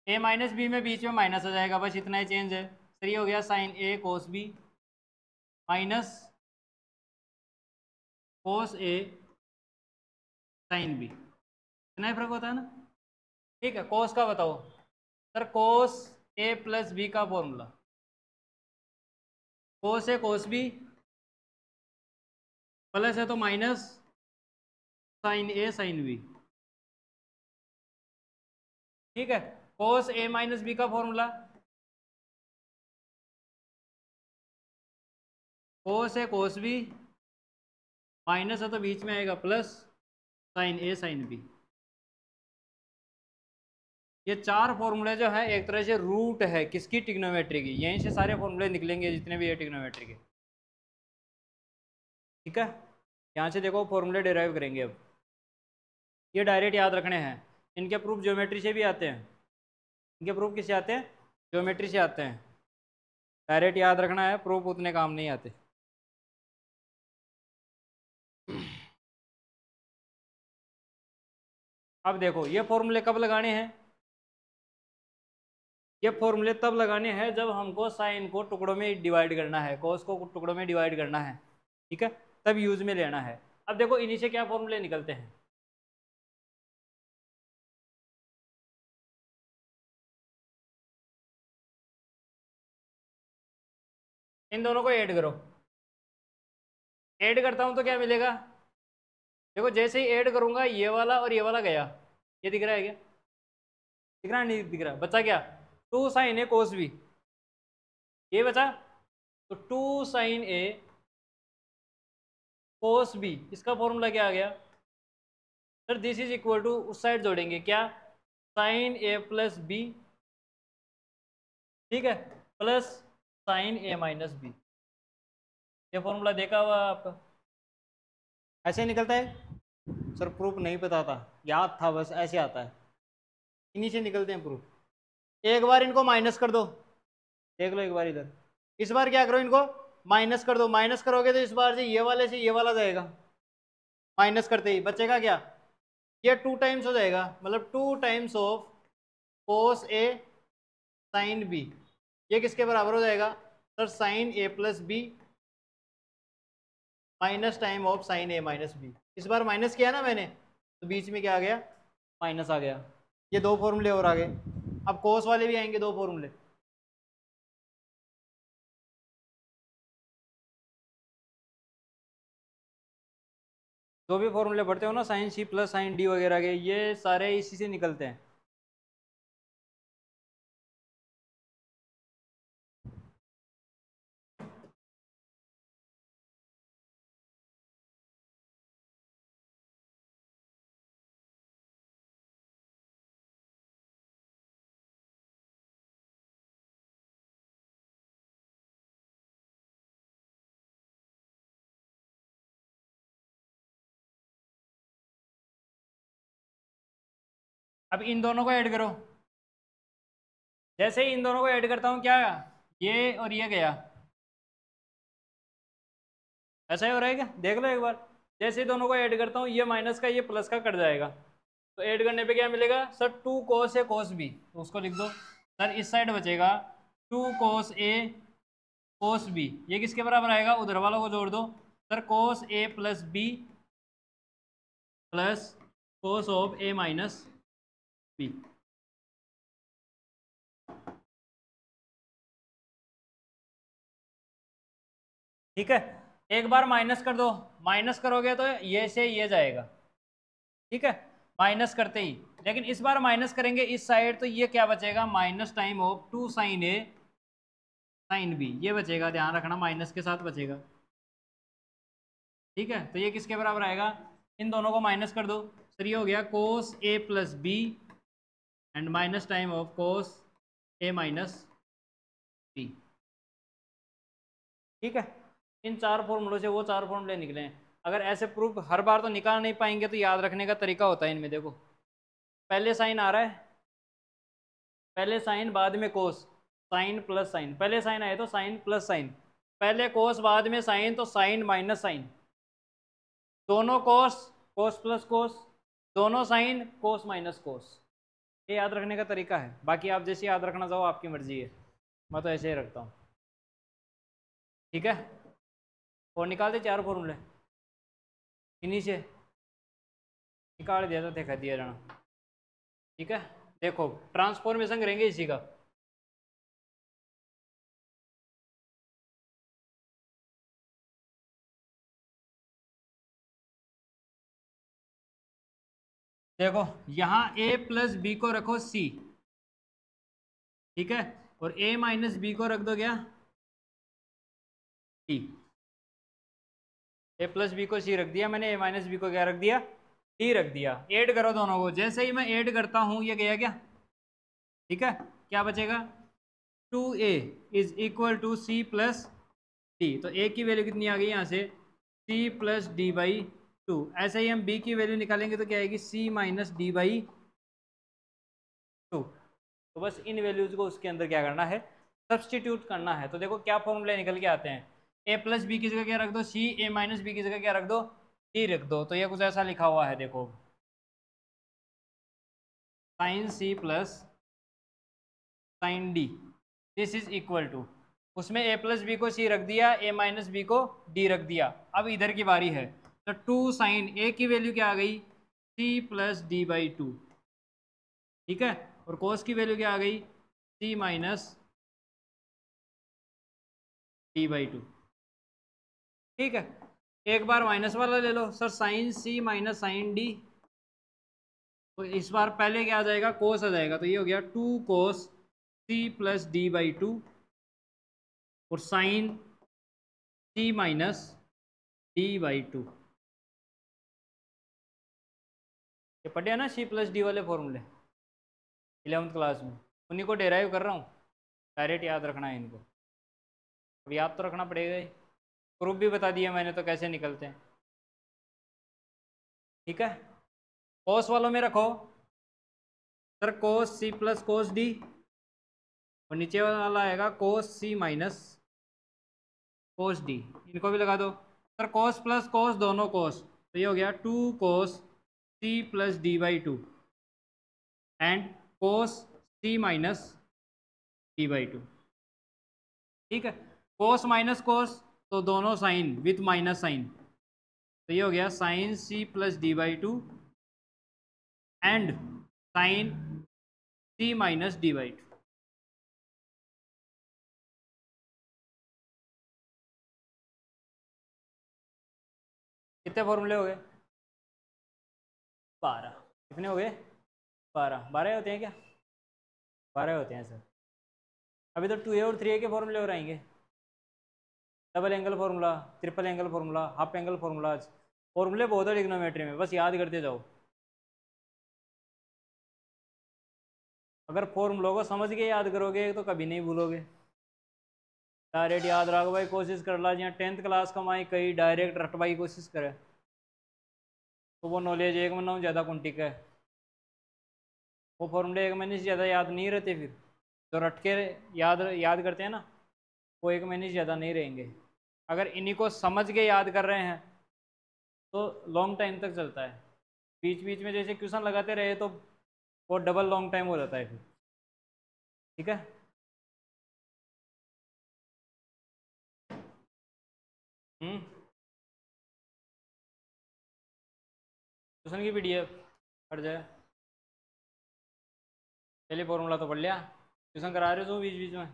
A minus B में बीच में माइनस आ जाएगा, बस इतना ही चेंज है। सही हो गया, sine A cos B minus cos A sine B इतना ही फ़र्क होता है ना? ठीक है कोस का बताओ। Sir cos A plus B का formula cos A cos B plus है तो minus sine A sine B ठीक है? कोस ए माइनस बी का formula cos A cos B minus है तो बीच में आएगा plus sine A sine B ये चार फॉर्मूले जो है, एक तरह से रूट है, किसकी टिग्नोमेट्री की? यहीं से सारे फॉर्मूले निकलेंगे, जितने भी है टिग्नोमेट्री के। ठीक है? यहाँ से देखो फॉर्मूले डिराइव करेंगे अब। ये डायरेक्ट याद रखने हैं। इनके प्रूफ ज्योमेट्री से भी आते हैं। इनके प्रूफ किससे आते हैं? ज्योमेट्री से आते हैं। डायरेक्ट याद रखना है प्रूफ उतने काम नहीं आते। अब देखो, ये फॉर्मूले कब लगाने हैं? ये फॉर्मूले तब लगाने हैं जब हमको साइन को टुकड़ों में डिवाइड करना है कोस को टुकड़ों में डिवाइड करना है, ठीक है? तब यूज़ में लेना है। अब देखो, इन्हीं से क्या फॉर्मूले निकलते हैं? इन दोनों को ऐड करो। ऐड करता हूँ तो क्या मिलेगा? देखो, जैसे ही ऐड करूँगा, ये वाला और ये वाला गया। ये दिख रहा है क्या? दिख रहा नहीं दिख रहा। बचा क्या? Two sine A cos B. ये बचा? तो two sine A cos B, इसका फॉर्मूला क्या आ गया? Sir this is equal to उस साइड जोड़ेंगे, क्या? साइन ए प्लस बी ठीक है? Plus sine A minus B ये फॉर्मूला देखा हुआ आपका? ऐसे निकलता है? सर प्रूफ नहीं पता था। याद था, बस ऐसे आता है। इन्हीं से निकलते हैं प्रूफ एक बार इनको माइनस कर दो। देख लो एक बार इधर। इस बार क्या करो इनको? माइनस कर दो। माइनस करोगे तो इस बार से ये वाले से ये वाला जाएगा। माइनस करते ही। बचेगा क्या? ये टू टाइम्स हो जाएगा। मतलब two times of cos A sine B ये किसके बराबर हो जाएगा? Sir sine A plus B minus time of sine A minus B इस बार माइनस किया ना मैंने तो बीच में क्या आ गया? माइनस आ गया। ये दो फॉर्मूले और आ गए अब कोस वाले भी आएँगे दो फॉर्मूले जो भी फॉर्मूले पढ़ते हो ना, sine C plus sine D वगैरह के, ये सारे इसी से निकलते हैं। अब इन दोनों को ऐड करो। जैसे ही इन दोनों को ऐड करता हूँ, क्या ये और ये गया। ऐसा ही हो रहा है क्या? देख लो एक बार। जैसे ही दोनों को ऐड करता हूँ, ये माइनस का, ये प्लस का कट जाएगा। तो ऐड करने पे क्या मिलेगा? Sir, two cos A cos B तो उसको लिख दो। सर, इस साइड बचेगा। To cos A cos B ये किसके बराबर आएगा? उधर वालों को जोड़ दो। Sir cos A plus B plus cos of A minus B ठीक है? एक बार माइनस कर दो। माइनस करोगे तो ये से ये जाएगा। ठीक है? माइनस करते ही। लेकिन इस बार माइनस करेंगे इस साइड तो ये क्या बचेगा? Minus time of two sine A, sine B. ये बचेगा, ध्यान रखना, माइनस के साथ बचेगा। ठीक है? तो ये किसके बराबर आएगा? इन दोनों को माइनस कर दो। सर, ये हो गया cos A plus B and minus time of cos A minus B ठीक है? इन चार फॉर्मूलों से वो चार फॉर्मूले निकले हैं। अगर ऐसे प्रूफ हर बार तो निकाल नहीं पाएँगे तो याद रखने का तरीका होता है इनमें, देखो। पहले साइन आ रहा है। पहले साइन बाद में कोस साइन प्लस साइन पहले साइन आए तो साइन प्लस साइन पहले कोस बाद में साइन तो साइन माइनस साइन दोनों कोस कोस प्लस कोस दोनों साइन कोस माइनस कोस ये याद रखने का तरीका है। बाकी आप जैसे याद रखना चाहो, आपकी मर्ज़ी है। मैं तो ऐसे ही रखता हूँ। ठीक है? और निकाल दे, चार फॉर्मूले। इन्हीं से। निकाल दिया था, देखा दिया जाना। ठीक है? देखो ट्रांसफॉर्मेशन करेंगे इसी का। देखो, यहाँ ए प्लस बी को रखो सी ठीक है? और ए माइनस बी को रख दो क्या? सी ए प्लस बी को सी रख दिया मैंने ए माइनस बी को क्या रख दिया? डी रख दिया। ऐड करो दोनों को। जैसे ही मैं ऐड करता हूँ, ये गया क्या? ठीक है? क्या बचेगा? Two A is equal to C plus D तो ए की वैल्यू कितनी आ गई यहाँ से? C plus D by two. ऐसे ही हम बी की वैल्यू निकालेंगे तो क्या आएगी? C minus D by two तो बस इन वैल्यूज़ को उसके अंदर क्या करना है? सब्सटीट्यूट करना है। तो देखो क्या फॉर्मूले निकल के आते हैं। ए प्लस बी की जगह क्या रख दो? सी ए माइनस बी की जगह क्या रख दो? डी रख दो। तो ये कुछ ऐसा लिखा हुआ है, देखो। Sine C plus sine D this is equal to उसमें ए प्लस बी को सी रख दिया ए माइनस बी को डी रख दिया। अब इधर की बारी है। तो टू साइन ए की वैल्यू क्या आ गई? C plus D by two ठीक है? और कोस की वैल्यू क्या आ गई? C minus D by two ठीक है? एक बार माइनस वाला ले लो। Sir sine C minus sine D तो इस बार पहले क्या आ जाएगा? कोस आ जाएगा। तो ये हो गया two cos C plus D by two और sine C minus D by two ये पढ़े ना सी प्लस डी वाले फॉर्मूले इलेवंथ क्लास में। उन्हीं को डेराइव कर रहा हूँ। डायरेक्ट याद रखना है इनको। अब याद तो रखना पड़ेगा ही। प्रूफ भी बता दिया मैंने तो कैसे निकलते हैं। ठीक है? कोस वालों में रखो। Sir cos C plus cos D और नीचे वाला आएगा कोस सी माइनस कोस डी इनको भी लगा दो। सर कोस प्लस कोस दोनों कोस तो ये हो गया two cos C plus D by two and cos C minus D by two ठीक है? कोस माइनस कोस तो दोनों साइन विथ माइनस साइन। तो ये हो गया sine C plus D by two and sine C minus D by two कितने फॉर्मूले हो गए? बारह। कितने हो गए? बारह। बारह होते हैं क्या? बारह होते हैं सर अभी तो टू ए और थ्री ए के फॉर्मूले और आएँगे। Double angle formula triple angle formula half angle formulas फॉर्मूले बहुत है डिग्नोमेट्री में। बस याद करते जाओ। अगर फॉर्मूलों को समझ के याद करोगे तो कभी नहीं भूलोगे। डायरेक्ट याद रखो भाई, कोशिश कर ला जहाँ टेंथ क्लास का माई कई डायरेक्ट रटवाई कोशिश करे। तो वो नॉलेज एक महीना ज़्यादा कुंटिक है। वो फॉर्मूले एक महीने से ज़्यादा याद नहीं रहते फिर। जो रट के याद याद करते हैं ना, वो एक महीने से ज़्यादा नहीं रहेंगे। अगर इन्हीं को समझ के याद कर रहे हैं तो लॉन्ग टाइम तक चलता है। बीच बीच में जैसे क्वेश्चन लगाते रहे तो वो डबल लॉन्ग टाइम हो जाता है फिर। ठीक है? हम्म। क्वेश्चन की पीडीएफ पढ़ जाए। पहले फॉर्मूला तो पढ़ लिया। ट्यूशन करा रहे हो बीच बीच में।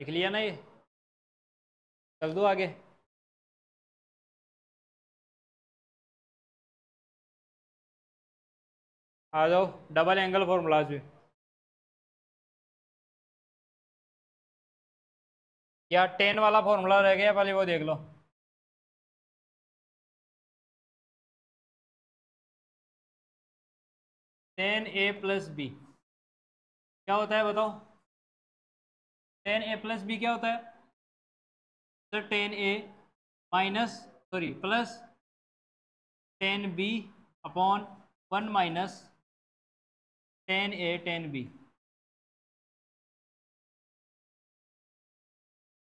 लिख लिया ना ये। चल दो आगे। आ जाओ डबल एंगल फॉर्मूला भी। या टेन वाला फॉर्मूला रह गया, पहले वो देख लो। Tan A plus B. क्या होता है बताओ? टेन ए प्लस बी क्या होता है? Sir tan A minus, sorry, plus tan B upon one minus tan A, tan B.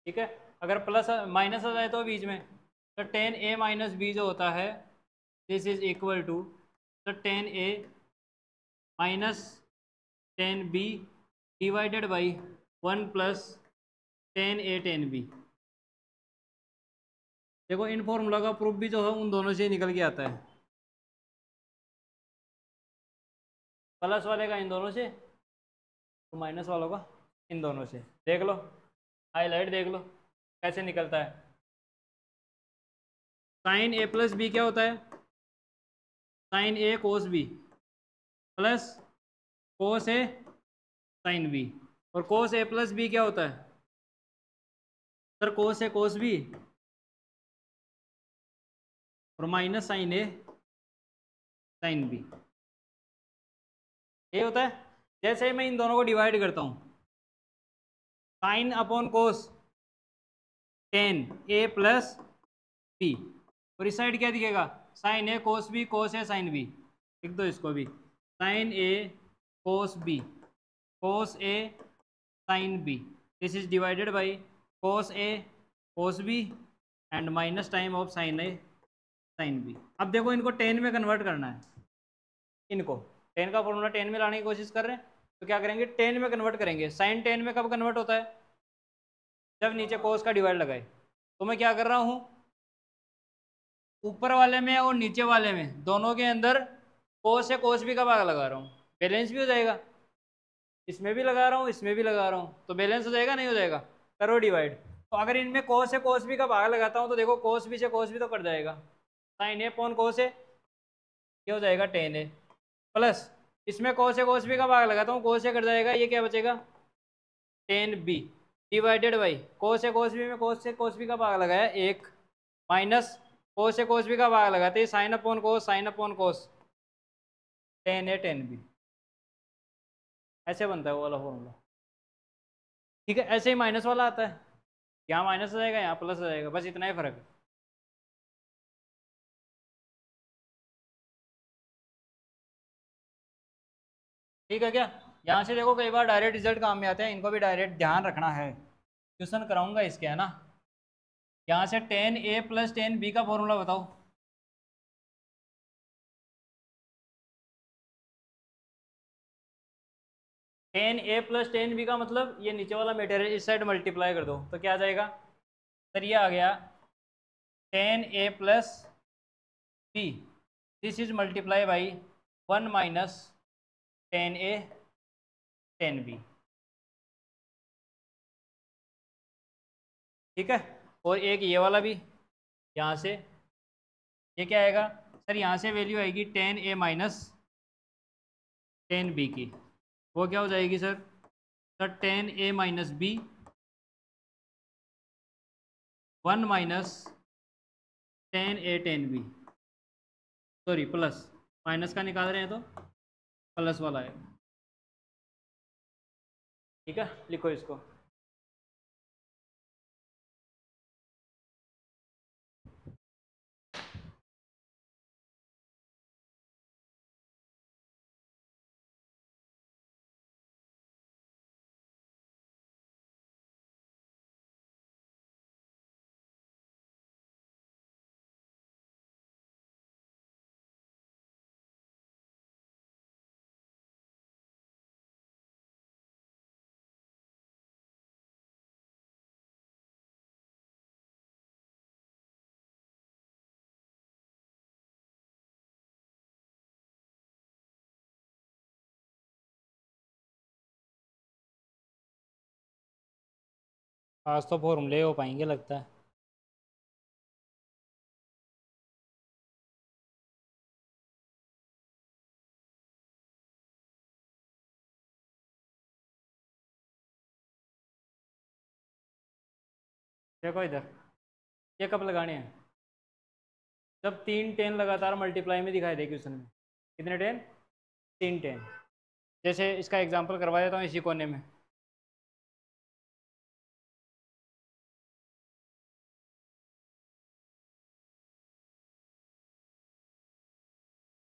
ठीक है? अगर प्लस माइनस आ जाए तो बीच में। तो टेन ए माइनस बी जो होता है दिस इज़ इक्वल टू तो tan A minus tan B divided by one plus tan A tan B देखो, इन फॉर्मूला का प्रूफ भी जो है, उन दोनों से ही निकल के आता है। प्लस वाले का इन दोनों से तो माइनस वालों का इन दोनों से। देख लो। हाईलाइट देख लो, कैसे निकलता है। साइन ए प्लस बी क्या होता है? Sine A cos B plus cos A sine B. और कोस ए प्लस बी क्या होता है? Sir, cos A cos B. और minus sine A sine B. ये होता है। जैसे ही मैं इन दोनों को डिवाइड करता हूँ sine upon cos tan A plus B. और इस साइड क्या दिखेगा? Sine A, cos B, cos A, sine B. लिख दो इसको भी। Sine A, cos B. Cos A, sine B. This is divided by cos A cos B and minus time of sine A sine B अब देखो इनको ten में convert करना है। इनको। टेन का फॉर्मूला टेन में लाने की कोशिश कर रहे हैं। तो क्या करेंगे? टेन में कन्वर्ट करेंगे। साइन टेन में कब कन्वर्ट होता है? जब नीचे कोस का डिवाइड लगाए। तो मैं क्या कर रहा हूँ? ऊपर वाले में और नीचे वाले में, दोनों के अंदर कोस से कोस भी का भाग लगा रहा हूँ? बैलेंस भी हो जाएगा। इसमें भी लगा रहा हूँ, इसमें भी लगा रहा हूँ। तो बैलेंस हो जाएगा, नहीं हो जाएगा? करो डिवाइड तो अगर इनमें कोस से कोस भी का भाग लगाता हूँ तो देखो कोस भी से कोस भी तो कट जाएगा। साइन ए पौन कोस ए ये हो जाएगा टेन ए प्लस इसमें कोस से कोस भी का भाग लगाता हूँ कोस से कट जाएगा, ये क्या बचेगा? Tan B divided by cos से कोस बी में कोस से कोस बी का भाग लगाया, एक माइनस कोस से कोस बी का भाग लगाते हैं sine upon cos sine upon cos tan A tan B ऐसे बनता है वो वाला फॉर्मूला ठीक है, ऐसे ही माइनस वाला आता है। यहाँ माइनस हो जाएगा, यहाँ प्लस हो जाएगा, बस इतना ही फ़र्क है। ठीक है क्या? यहाँ से देखो, कई बार डायरेक्ट रिज़ल्ट काम में आते हैं, इनको भी डायरेक्ट ध्यान रखना है। क्वेश्चन कराऊँगा इसके, है ना? यहाँ से tan A plus tan B का फॉर्मूला बताओ। Tan A plus tan B का मतलब ये नीचे वाला मेटेरियल इस साइड मल्टीप्लाई कर दो तो क्या आ जाएगा? सर, ये आ गया। Tan A plus B this is multiply by one minus tan A tan B ठीक है? और एक ये वाला भी, यहाँ से। ये क्या आएगा? सर, यहाँ से वैल्यू आएगी tan A minus tan B की। वो क्या हो जाएगी sir? Sir tan A minus B one minus tan A tan B sorry plus minus का निकाल रहे हैं तो? प्लस वाला है। ठीक है? लिखो इसको। आज तो फॉर्मूले हो पाएँगे लगता है। देखो इधर, ये कब लगाने हैं? जब तीन टेन लगातार मल्टीप्लाई में दिखाई दे क्वेश्चन में कितने टेन तीन टेन जैसे इसका एग्जांपल करवा देता हूँ इसी कोने में।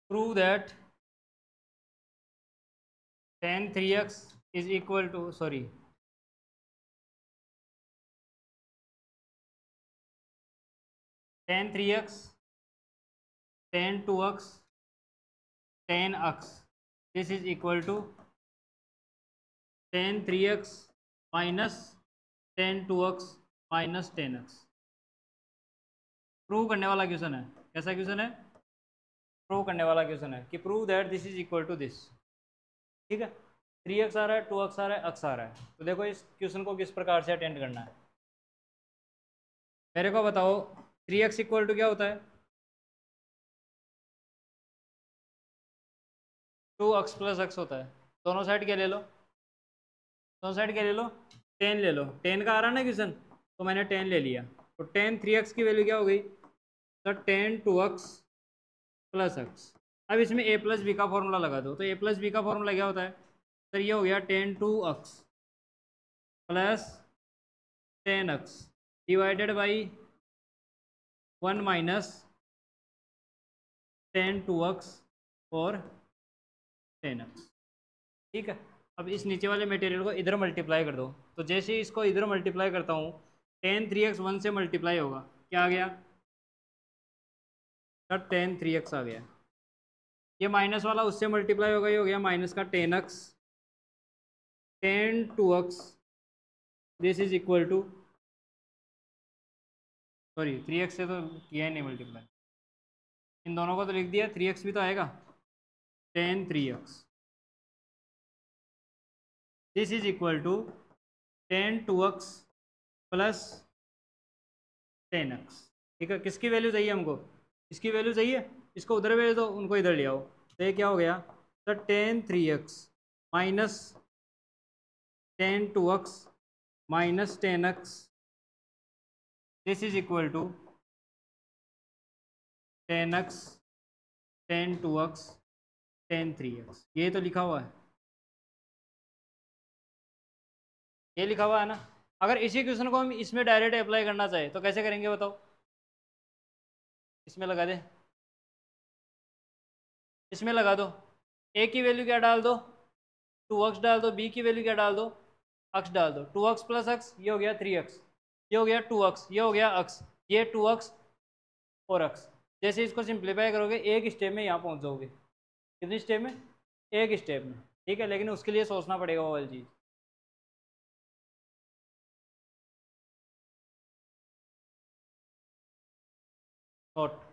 Prove that tan 3x is equal to sorry tan 3x tan 2x tan x this is equal to tan 3x minus tan 2x minus tan x prove करने वाला क्वेश्चन है कैसा क्वेश्चन है प्रूव करने वाला क्वेश्चन है कि prove that this is equal to this ठीक है? थ्री एक्स आ रहा है टू एक्स आ रहा है एक्स आ रहा है। तो देखो इस क्वेश्चन को किस प्रकार से अटेंड करना है। मेरे को बताओ थ्री एक्स इक्वल टू क्या होता है? टू एक्स प्लस एक्स होता है। दोनों साइड क्या ले लो? दोनों साइड क्या ले लो? टेन ले लो। टेन का आ रहा ना क्वेश्चन तो मैंने टेन ले लिया। तो टेन थ्री एक्स की वैल्यू क्या हो गई? तो tan two x plus x. अब इसमें ए प्लस बी का फॉर्मूला लगा दो तो ए प्लस बी का फॉर्मूला क्या होता है? सर ये हो गया tan two x plus tan x divided by one minus tan two x और टेन एक्स। ठीक है? अब इस नीचे वाले मटेरियल को इधर मल्टीप्लाई कर दो। तो जैसे इसको इधर मल्टीप्लाई करता हूँ, टेन थ्री एक्स वन से मल्टीप्लाई होगा। क्या आ गया? सर टेन थ्री एक्स आ गया। ये माइनस वाला उससे मल्टीप्लाई होगा ये हो गया माइनस का tan x tan two x this is equal to sorry three x से तो किया ही नहीं मल्टीप्लाई इन दोनों को तो लिख दिया थ्री एक्स भी तो आएगा। Tan three x this is equal to tan two x plus tan x ठीक है, किसकी वैल्यू चाहिए हमको? इसकी वैल्यू चाहिए? इसको उधर भेज दो, उनको इधर ले आओ। तो ये क्या हो गया? Sir tan three x minus tan two x minus tan x this is equal to tan x tan two x tan three x ये तो लिखा हुआ है। ये लिखा हुआ है ना? अगर इसी क्वेश्चन को हम इसमें डायरेक्ट अप्लाई करना चाहे तो कैसे करेंगे बताओ? इसमें लगा दे। इसमें लगा दो। ए की वैल्यू क्या डाल दो? टू एक्स डाल दो। बी की वैल्यू क्या डाल दो? एक्स डाल दो। टू एक्स प्लस एक्स ये हो गया थ्री एक्स ये हो गया टू एक्स ये हो गया एक्स ये टू एक्स और एक्स जैसे इसको सिंप्लीफाई करोगे, एक स्टेप में यहाँ पहुँच जाओगे। कितनी स्टेप में? एक स्टेप में। ठीक है, लेकिन उसके लिए सोचना पड़ेगा वो वाली चीज़। थॉट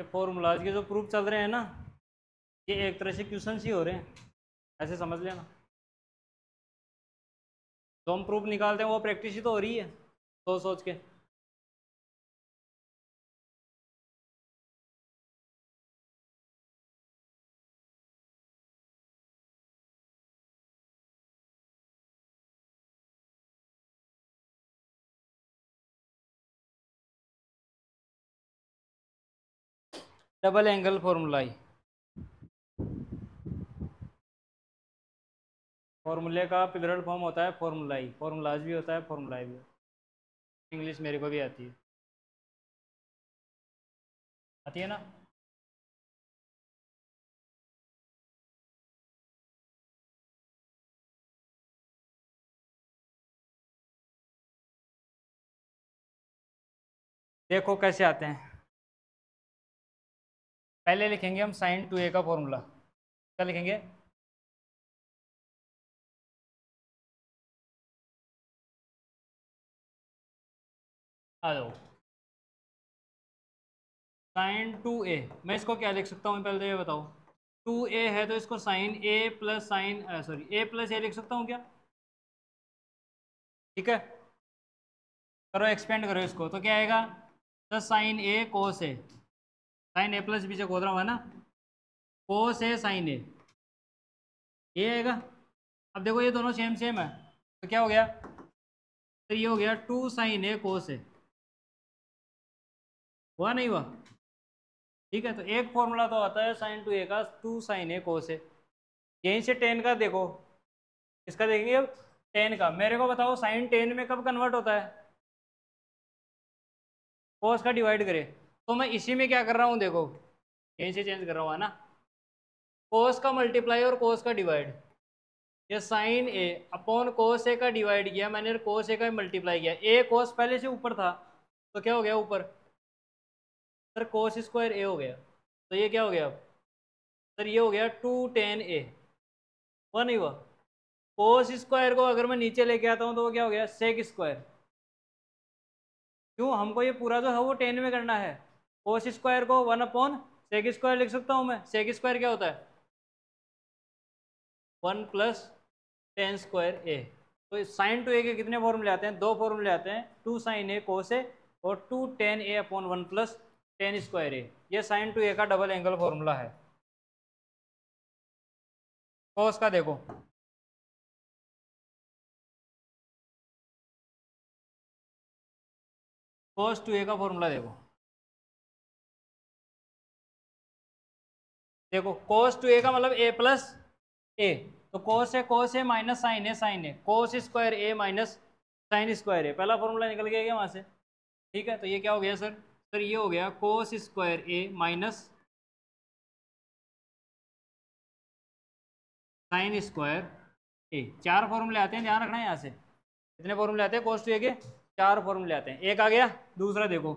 ये फॉर्मूलाज के जो प्रूफ चल रहे हैं ना, ये एक तरह से क्वेश्चन ही हो रहे हैं। ऐसे समझ लेना। जो हम प्रूफ निकालते हैं, वो प्रैक्टिस ही तो हो रही है सोच सोच के। डबल एंगल फॉर्मूलाई फॉर्मूले का पिलरल फॉर्म होता है फॉर्मूलाई फॉर्मूलाज भी होता है फॉर्मूलाई भी इंग्लिश मेरे को भी आती है। आती है ना? देखो कैसे आते हैं। पहले लिखेंगे हम साइन टू ए का फॉर्मूला क्या लिखेंगे? आ जाओ साइन टू ए मैं इसको क्या लिख सकता हूँ? पहले तो ये बताओ। टू ए है तो इसको sine A plus sine sorry A plus A लिख सकता हूँ क्या? ठीक है? करो एक्सपेंड करो इसको। तो क्या आएगा? तो sine A cos A sine A plus पीछे खोद रहा हुआ ना? Cos A sine A. ये आएगा। अब देखो, ये दोनों सेम सेम है। तो क्या हो गया? तो ये हो गया टू साइन ए कोस ए। हुआ नहीं हुआ? ठीक है तो एक फॉर्मूला तो आता है साइन टू ए का टू साइन ए कोस ए यहीं से टेन का देखो। इसका देखेंगे टेन का। मेरे को बताओ साइन टेन में कब कन्वर्ट होता है? कोस का डिवाइड करे। तो मैं इसी में क्या कर रहा हूँ, देखो। यहीं से चेंज कर रहा हूँ, है ना? कोस का मल्टीप्लाई और कोस का डिवाइड ये साइन ए अपॉन कोस ए का डिवाइड किया मैंने कोस ए का मल्टीप्लाई किया। ए कोस पहले से ऊपर था तो क्या हो गया ऊपर? सर कोस स्क्वायर ए हो गया। तो ये क्या हो गया? अब सर, ये हो गया टू टेन ए हुआ नहीं हुआ? कोस स्क्वायर को अगर मैं नीचे लेके आता हूँ तो वो क्या हो गया? सेक स्क्वायर क्यों? हमको ये पूरा जो है वो टेन में करना है। कोस स्क्वायर को वन अपॉन सेक स्क्वायर लिख सकता हूँ मैं? सेक स्क्वायर क्या होता है? One plus tan square A तो साइन टू ए के कितने फॉर्मूले आते हैं? दो फॉर्मूले आते हैं। To sine A cos A और two tan A upon one plus tan square A ये साइन टू ए का डबल एंगल फॉर्मूला है। कोस का देखो। कोस टू ए का फॉर्मूला देखो। देखो कोस टू ए का मतलब ए प्लस ए तो कोस है कोस है माइनस साइन है साइन है cos square A minus sine square है पहला फॉर्मूला निकल गया क्या वहाँ से? ठीक है तो ये क्या हो गया सर सर ये हो गया cos square A minus sine square A चार फॉर्मूले आते हैं, ध्यान रखना है यहाँ से। कितने फॉर्मूले आते हैं कोस टू ए के? चार फॉर्मूले आते हैं। एक आ गया, दूसरा देखो।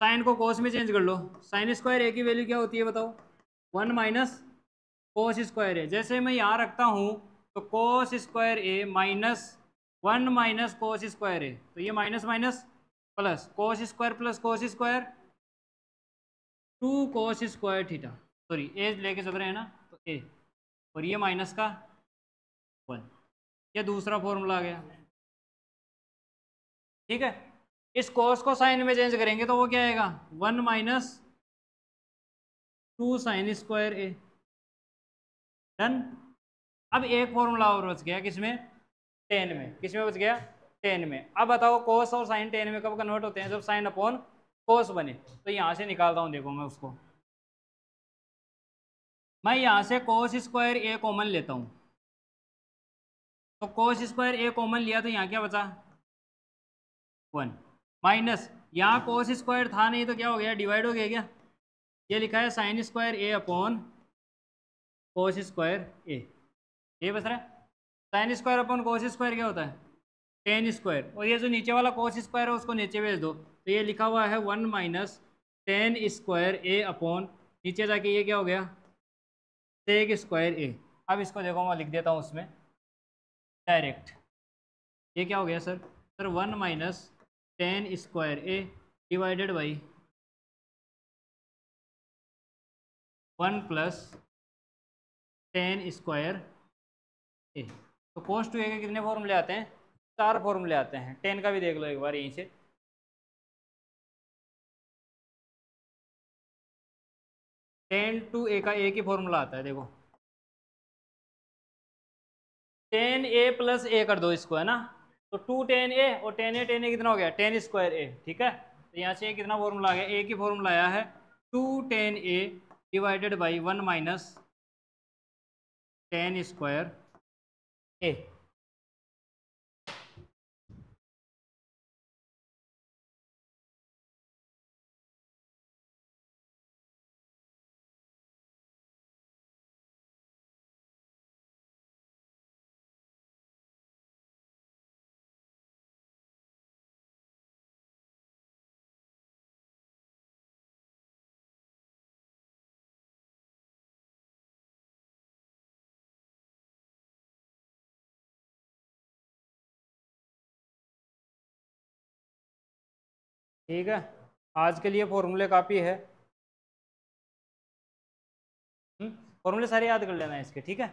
साइन को कोस में चेंज कर लो। साइन स्क्वायर ए की वैल्यू क्या होती है बताओ? One minus cos square A जैसे मैं यहाँ रखता हूँ तो cos square A minus one minus cos square A तो ये minus minus plus cos square plus cos square two cos square theta. Sorry, A लेके चल रहे हैं ना तो ए। और ये माइनस का वन। ये दूसरा फॉर्मूला आ गया। ठीक है? इस कोस को साइन में चेंज करेंगे तो वो क्या आएगा? One minus two sine square A done अब एक फॉर्मूला और बच गया किसमें? टेन में। किसमें बच गया? टेन में। अब बताओ कोस और साइन टेन में कब कन्वर्ट होते हैं? जब साइन अपॉन कोस बने। तो यहाँ से निकालता हूँ, देखो मैं उसको। मैं यहाँ से कोस स्क्वायर ए कॉमन लेता हूँ। तो कोस स्क्वायर ए कॉमन लिया तो यहाँ क्या बचा? वन माइनस यहाँ कोस स्क्वायर था नहीं तो क्या हो गया? डिवाइड हो गया क्या? ये लिखा है sine square A upon cos square A ये बस रहा? है sine square upon cos square क्या होता है? टेन स्क्वायर और ये जो नीचे वाला कोस स्क्वायर है, उसको नीचे भेज दो। तो ये लिखा हुआ है one minus tan square A upon नीचे जाके ये क्या हो गया? सेक स्क्वायर ए अब इसको देखो, मैं लिख देता हूँ उसमें। डायरेक्ट ये क्या हो गया sir sir one minus tan square A divided by one plus tan square A. तो कोस टू ए के कितने फॉर्मूले आते हैं? चार फॉर्मूले आते हैं। टेन का भी देख लो एक बार यहीं से। टेन टू ए का एक ही फॉर्मूला आता है, देखो। टेन ए प्लस ए कर दो इसको, है ना? तो टू टेन ए और टेन ए टेन ए कितना हो गया? टेन स्क्वायर ए ठीक है? तो यहाँ से कितना फॉर्मूला आ गया? ए ही फॉर्मूला आया है two tan A divided by one minus tan square A ठीक है? आज के लिए फॉर्मूले काफ़ी है। फॉर्मूले सारे याद कर लेना है इसके, ठीक है?